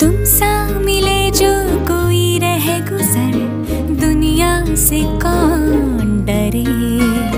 तुम सा मिले जो कोई रह गुजर दुनिया से कौन डरे?